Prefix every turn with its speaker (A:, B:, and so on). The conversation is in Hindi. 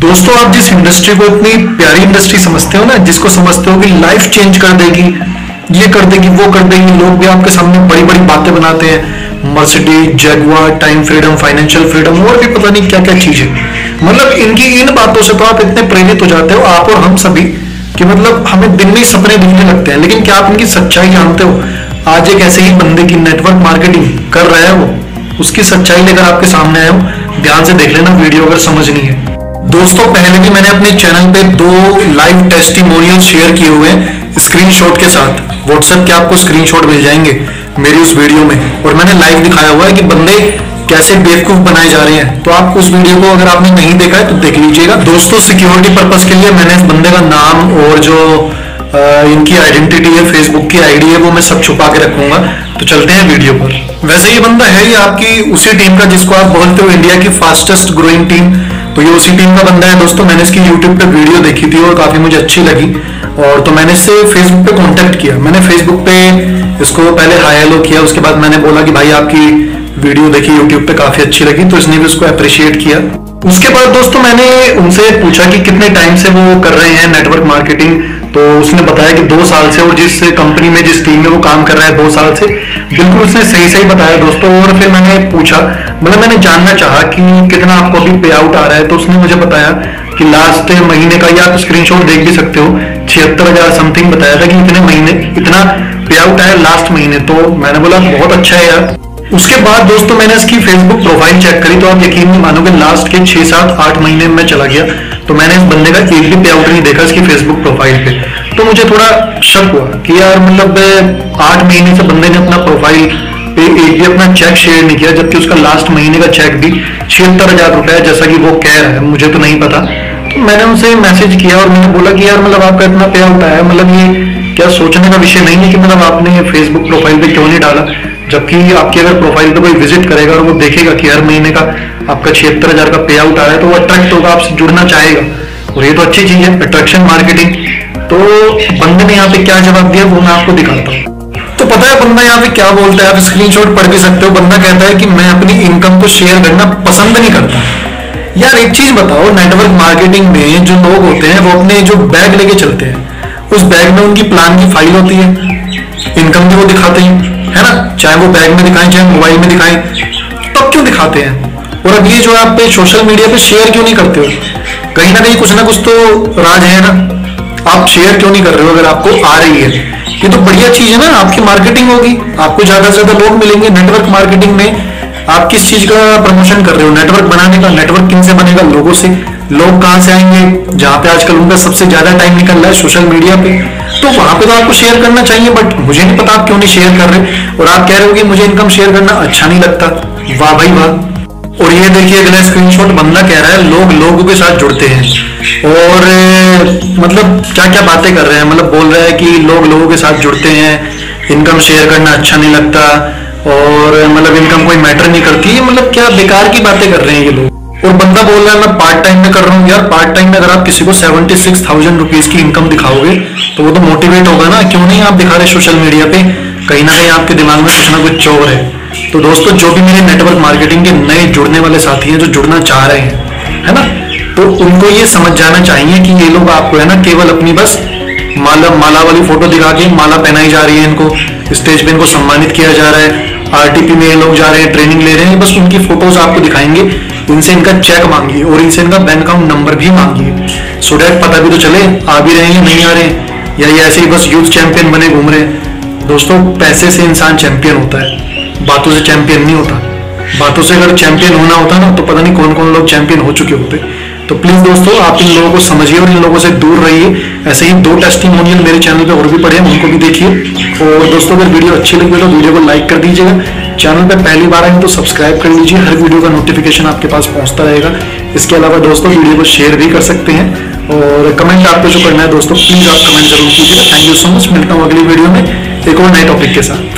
A: दोस्तों, आप जिस इंडस्ट्री को इतनी प्यारी इंडस्ट्री समझते हो ना, जिसको समझते हो कि लाइफ चेंज कर देगी, ये कर देगी, वो कर देगी, लोग भी आपके सामने बड़ी बड़ी बातें बनाते हैं। Mercedes Jaguar time freedom financial freedom और भी पता नहीं क्या क्या चीज़। है मतलब इनकी इन बातों से तो आप इतने प्रेरित हो जाते हो, आप और हम सभी, कि मतलब हमें दिन में सपने दिखने लगते हैं। लेकिन क्या आप इनकी सच्चाई जानते हो? आज एक ऐसे ही बंदे की नेटवर्क मार्केटिंग कर रहे है उसकी सच्चाई लेकर आपके सामने आए हो। ध्यान से देख लेना, वीडियो अगर समझनी है। दोस्तों, पहले भी मैंने अपने चैनल पे दो लाइव टेस्टिमोनियल शेयर किए हुए हैं स्क्रीनशॉट के साथ। व्हाट्सएप के आपको स्क्रीनशॉट मिल जाएँगे मेरी उस वीडियो में। और मैंने लाइव दिखाया हुआ है कि बंदे कैसे बेवकूफ़ बनाए जा रहे हैं। तो आप उस वीडियो को अगर आपने नहीं देखा है तो देख लीजिएगा। दोस्तों सिक्योरिटी पर्पज के लिए मैंने इस बंदे का नाम और जो इनकी आइडेंटिटी है फेसबुक की आईडी है, वो मैं सब छुपा के रखूँगा। तो चलते हैं वीडियो पर। वैसे ये बंदा है ही आपकी उसी टीम का जिसको आप बोलते हो इंडिया की फास्टेस्ट ग्रोइंग टीम तो ये उसी टीम का बंदा है दोस्तों, मैंने इसकी यूट्यूब पे वीडियो देखी थी और काफ़ी मुझे अच्छी लगी। और तो मैंने इससे फेसबुक पे कॉन्टेक्ट किया। मैंने फेसबुक पे इसको पहले हाई एलो किया, उसके बाद मैंने बोला कि भाई आपकी वीडियो देखी यूट्यूब पे काफ़ी अच्छी लगी तो इसने भी उसको अप्रिशिएट किया। उसके बाद दोस्तों मैंने उनसे पूछा कि कितने टाइम से वो कर रहे हैं नेटवर्क मार्केटिंग तो उसने बताया कि दो साल से और जिस कंपनी में, जिस टीम में वो काम कर रहा है दो साल से, बिल्कुल उसने सही सही बताया दोस्तों। और फिर मैंने पूछा मतलब मैंने जानना चाहा कि कितना आपको अभी पे आउट आ रहा है तो उसने मुझे बताया कि लास्ट महीने का या आप स्क्रीनशॉट देख भी सकते हो। छिहत्तर हज़ार समथिंग बताया था कि इतने महीने, इतना पे आउट आया लास्ट महीने। तो मैंने बोला, बहुत अच्छा है यार। उसके बाद दोस्तों मैंने इसकी फेसबुक प्रोफ़ाइल चेक करी तो आप यकीन नहीं मानोगे लास्ट के छह, सात, आठ महीने में चला गया। तो मैंने इस बंदे का एक भी पे आउट नहीं देखा इसकी फेसबुक प्रोफ़ाइल पे। तो मुझे थोड़ा शक हुआ कि यार मतलब आठ महीने से बंदे ने अपना प्रोफ़ाइल पे एक भी अपना चेक शेयर नहीं किया, जबकि उसका लास्ट महीने का चेक भी छिहत्तर हज़ार रुपए जैसा कि वो कह रहा है, मुझे तो नहीं पता। तो मैंने उनसे मैसेज किया और मैंने बोला कि यार मतलब आपका इतना पे आउट आया मतलब ये क्या सोचने का विषय नहीं है कि मतलब आपने फेसबुक प्रोफ़ाइल पे क्यों नहीं डाला? जबकि आपकी अगर प्रोफ़ाइल पे कोई विज़िट करेगा और वो देखेगा कि हर महीने का आपका छिहत्तर हज़ार का पे आउट आ रहा है तो वो अट्रैक्ट होगा, आपसे जुड़ना चाहेगा। और ये तो अच्छी चीज़ है अट्रैक्शन मार्केटिंग तो बंदे ने यहाँ पे क्या जवाब दिया, वो मैं आपको दिखाता हूँ। तो पता है बंदा यहाँ पे क्या बोलता है? आप स्क्रीनशॉट पढ़ भी सकते हो। बंदा कहता है कि मैं अपनी इनकम को शेयर करना पसंद नहीं करता। यार एक चीज़ बताओ नेटवर्क मार्केटिंग में जो लोग होते हैं, वो अपने जो बैग लेके चलते हैं, उस बैग में उनकी प्लान की फ़ाइल होती है। इनकम भी वो दिखाते हैं। है ना? चाहे वो बैग में दिखाएँ, चाहे मोबाइल में दिखाएँ, तब क्यों दिखाते हैं? और अब ये जो आप सोशल मीडिया पे शेयर क्यों नहीं करते हो? कहीं ना कहीं कुछ ना कुछ तो राज है ना? आप शेयर क्यों नहीं कर रहे हो अगर आपको आ रही है? ये तो बढ़िया चीज़ है ना, आपकी मार्केटिंग होगी। आपको ज़्यादा से ज़्यादा लोग मिलेंगे नेटवर्क मार्केटिंग में। आप किस चीज़ का प्रमोशन कर रहे हो? नेटवर्क बनाने का नेटवर्क किन से बनेगा? लोगों से। लोग कहाँ से आएँगे? जहाँ पे आजकल उनका सबसे ज़्यादा टाइम निकल रहा है सोशल मीडिया पे। तो वहाँ पे तो आपको शेयर करना चाहिए बट मुझे नहीं पता आप क्यों नहीं शेयर कर रहे और आप कह रहे हो कि मुझे इनकम शेयर करना अच्छा नहीं लगता। वाह भाई वाह। और ये देखिए, अगला स्क्रीनशॉट बंदा कह रहा है, लोग लोगों के साथ जुड़ते हैं। और मतलब क्या क्या बातें कर रहे हैं? मतलब बोल रहा है कि लोग लोगों के साथ जुड़ते हैं इनकम शेयर करना अच्छा नहीं लगता, और मतलब इनकम कोई मैटर नहीं करती। मतलब क्या बेकार की बातें कर रहे हैं ये लोग? बोल रहा है, मैं पार्ट टाइम में कर रहा हूँ यार पार्ट टाइम में अगर आप किसी को सेवेंटी सिक्स थाउज़ेंड रुपीज़ की इनकम दिखाओगे तो वो तो मोटिवेट होगा ना। क्यों नहीं आप दिखा रहे सोशल मीडिया पे? कहीं ना कहीं आपके दिमाग में कुछ ना कुछ चोर है। तो दोस्तों, जो भी मेरे नेटवर्क मार्केटिंग के नए जुड़ने वाले साथी हैं, जो जुड़ना चाह रहे हैं, है ना? तो उनको ये समझ जाना चाहिए कि ये लोग आपको, है ना, केवल अपनी बस माला माला वाली फ़ोटो दिखा के माला पहनाई जा रही है इनको। स्टेज पे इनको सम्मानित किया जा रहा है। आरटीपी में ये लोग जा रहे हैं ट्रेनिंग ले रहे हैं। बस उनकी फ़ोटोज़ आपको दिखाएँगे। इनसे इनका चेक मांगिए और इनसे इनका बैंक अकाउंट नंबर भी मांगिए। सो डेट पता भी तो चले, आ भी रहे हैं, नहीं आ रहे या ये ऐसे ही बस यूथ चैंपियन बने, घूम रहे दोस्तों, पैसे से इंसान चैंपियन होता है। बातों से चैंपियन नहीं होता। बातों से अगर चैंपियन होना होता ना तो पता नहीं कौन कौन लोग चैंपियन हो चुके होते। तो प्लीज़ दोस्तों, आप इन लोगों को समझिए और इन लोगों से दूर रहिए। ऐसे ही दो टेस्टिमोनियल मेरे चैनल पे और भी पड़े हैं, उनको भी देखिए। और दोस्तों, अगर वीडियो अच्छी लगी तो वीडियो को लाइक कर दीजिएगा। चैनल पर पहली बार आए तो सब्सक्राइब कर लीजिए। हर वीडियो का नोटिफिकेशन आपके पास पहुँचता रहेगा। इसके अलावा दोस्तों, वीडियो को शेयर भी कर सकते हैं और कमेंट आपको जो करना है दोस्तों प्लीज़ आप कमेंट ज़रूर कीजिएगा। थैंक यू सो मच मिलता हूँ अगली वीडियो में एक और नए टॉपिक के साथ।